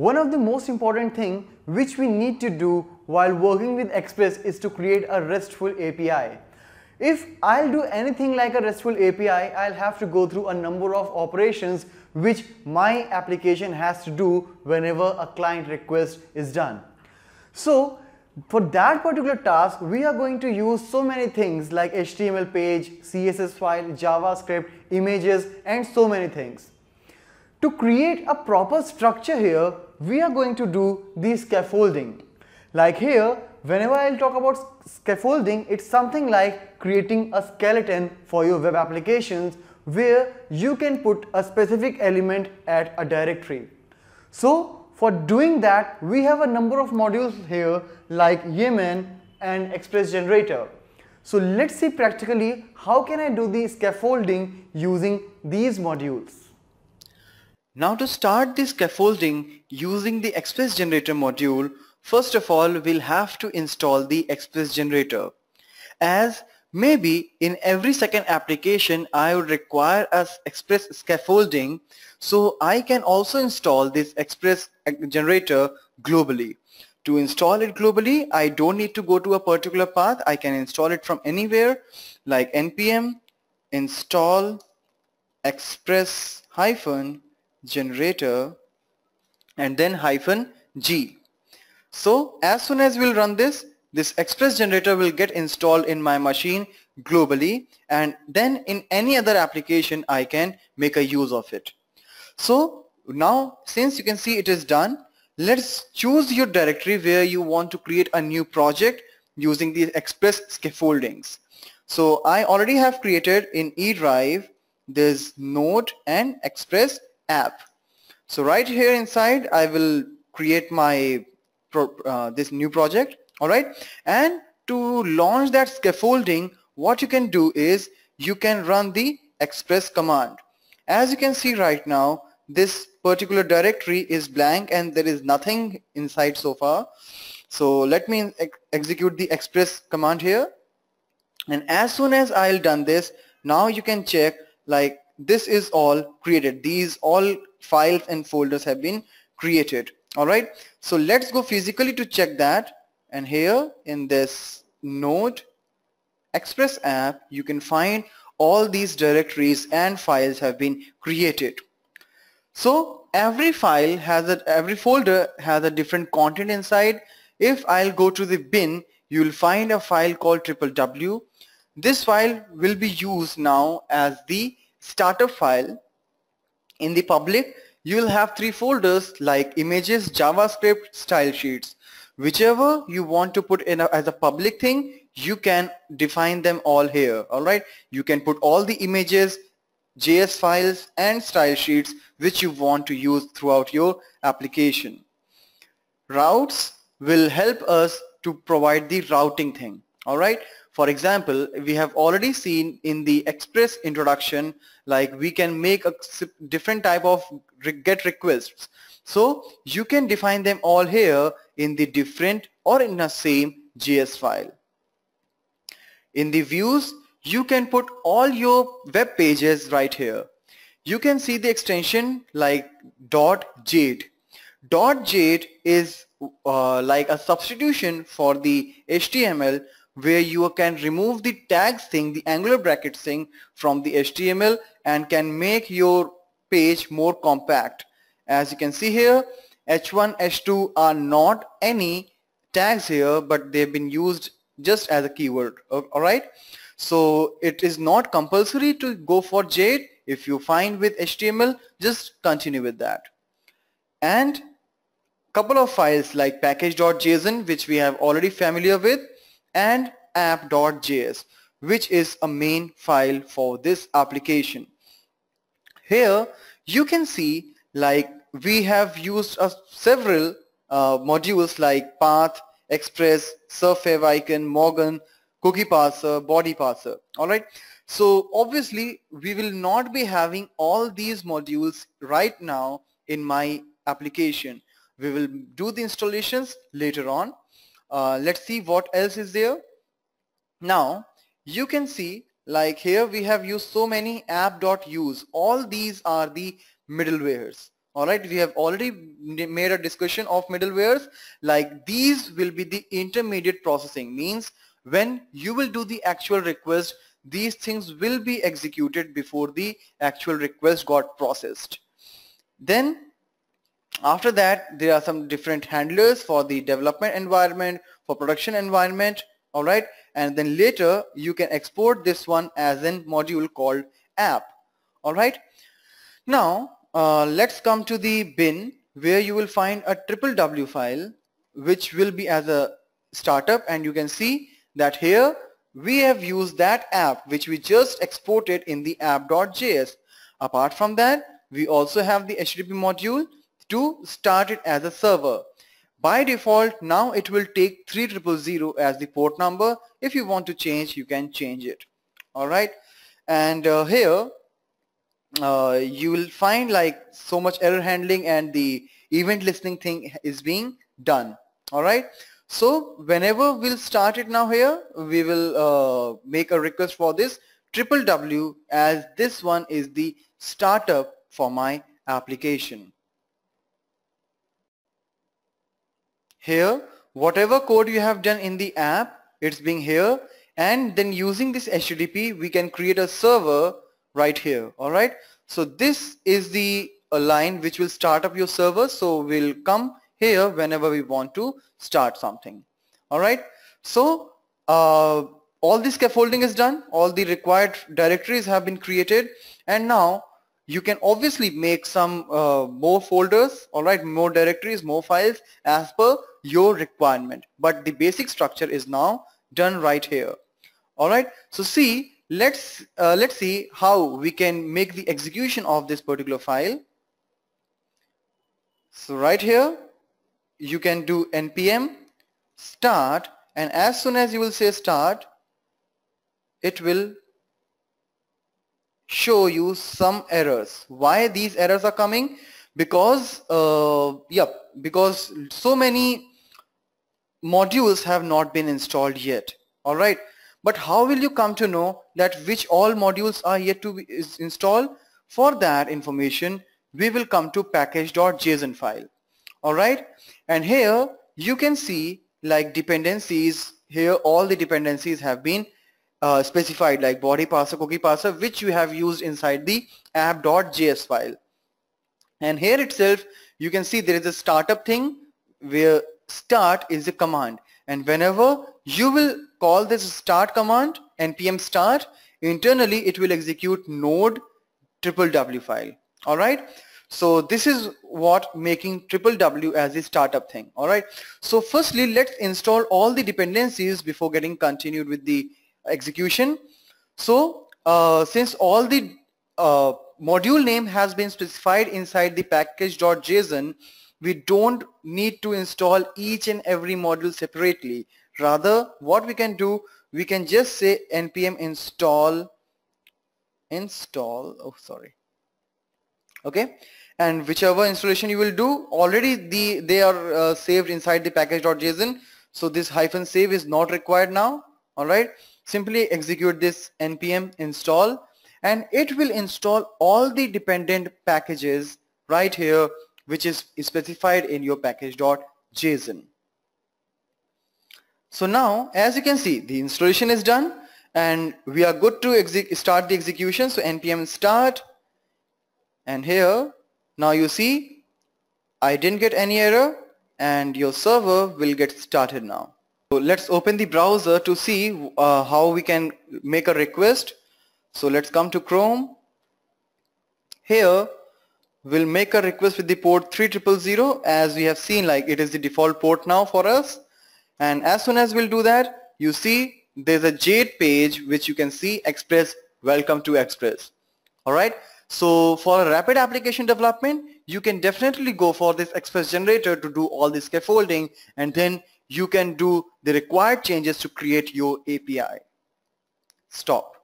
One of the most important thing which we need to do while working with Express is to create a RESTful API. If I'll do anything like a RESTful API, I'll have to go through a number of operations which my application has to do whenever a client request is done. So for that particular task, we are going to use so many things like HTML page, CSS file, JavaScript, images and so many things. To create a proper structure here, we are going to do the scaffolding. Like here, whenever I'll talk about scaffolding, it's something like creating a skeleton for your web applications where you can put a specific element at a directory. So for doing that, we have a number of modules here like Yeoman and Express Generator. So let's see practically how can I do the scaffolding using these modules. Now to start the scaffolding using the Express Generator module, first of all we'll have to install the Express Generator. As maybe in every second application I would require a Express scaffolding so I can also install this Express uh, Generator globally. To install it globally, I don't need to go to a particular path. I can install it from anywhere like npm install express hyphen generator and then hyphen g. So as soon as we'll run this, this express generator will get installed in my machine globally and then in any other application I can make a use of it. So now since you can see it is done, let's choose your directory where you want to create a new project using the express scaffoldings. So I already have created in E drive this node and express app. So right here inside I will create my uh, this new project alright and to launch that scaffolding what you can do is you can run the express command. As you can see right now this particular directory is blank and there is nothing inside so far. So let me ex execute the express command here and as soon as I'll done this now you can check like this is all created. These all files and folders have been created. Alright so let's go physically to check that. And here in this node express app you can find all these directories and files have been created. So every file has a every folder has a different content inside. If I'll go to the bin you'll find a file called triple w. This file will be used now as the starter file. In the public, you will have three folders like images, JavaScript, style sheets. Whichever you want to put in a, as a public thing, you can define them all here. Alright, you can put all the images, JS files and style sheets which you want to use throughout your application. Routes will help us to provide the routing thing. Alright, for example, we have already seen in the express introduction, like we can make a different type of get requests. So you can define them all here in the different or in the same JS file. In the views, you can put all your web pages right here. You can see the extension like .jade. .jade is uh, like a substitution for the HTML where you can remove the tags thing, the angular bracket thing from the HTML and can make your page more compact. As you can see here, H1, H2 are not any tags here, but they've been used just as a keyword. Alright. So it is not compulsory to go for Jade. If you find with HTML, just continue with that. And couple of files like package.json which we have already familiar with and app.js which is a main file for this application. Here you can see like we have used uh, several uh, modules like path, express, surf icon, Morgan, cookie parser, body parser. Alright. So obviously we will not be having all these modules right now in my application. We will do the installations later on uh, let's see what else is there. Now you can see like here we have used so many app.use all these are the middlewares. Alright we have already made a discussion of middlewares. Like these will be the intermediate processing. Means when you will do the actual request these things will be executed before the actual request got processed. Then after that there are some different handlers for the development environment for production environment alright and then later you can export this one as a module called app alright now uh, let's come to the bin where you will find a triple W file which will be as a startup. And you can see that here we have used that app which we just exported in the app.js. Apart from that we also have the HTTP module to start it as a server. By default now it will take 3000 as the port number. If you want to change you can change it. Alright and uh, here uh, you will find like so much error handling and the event listening thing is being done alright so whenever we'll start it now here we will uh, make a request for this triple W as this one is the startup for my application here whatever code you have done in the app it's being here and then using this HTTP we can create a server right here all right? So this is the line which will start up your server so we'll come here whenever we want to start something all right? So uh, all the scaffolding is done all the required directories have been created and now you can obviously make some uh, more folders all right? More directories more files as per your requirement. But the basic structure is now done right here. All right? So see let's uh, let's see how we can make the execution of this particular file. So right here you can do npm start and as soon as you will say start it will show you some errors. Why these errors are coming? Because uh, yep because so many modules have not been installed yet alright but how will you come to know that which all modules are yet to be installed? For that information, we will come to package.json file. Alright, and here you can see like dependencies, here all the dependencies have been uh, specified like body parser, cookie parser, which you have used inside the app.js file. And here itself, you can see there is a startup thing where start is a command. And whenever you will call this start command npm start internally it will execute node triple w file. Alright so this is what making triple w as a startup thing. Alright so firstly let's install all the dependencies before getting continued with the execution. So uh, since all the uh, module name has been specified inside the package.json we don't need to install each and every module separately. Rather what we can do we can just say npm install install oh sorry. Okay? And whichever installation you will do already the they are uh, saved inside the package.json so this hyphen save is not required now. Alright? Simply execute this npm install. And it will install all the dependent packages right here which is specified in your package.json. So now as you can see the installation is done and we are good to start the execution so npm start and here now you see I didn't get any error and your server will get started now. So let's open the browser to see uh, how we can make a request. So let's come to Chrome. Here we'll make a request with the port 3000 as we have seen like it is the default port now for us. And as soon as we'll do that you see there's a Jade page which you can see Express welcome to Express. Alright so for a rapid application development you can definitely go for this Express generator to do all the scaffolding and then you can do the required changes to create your API stop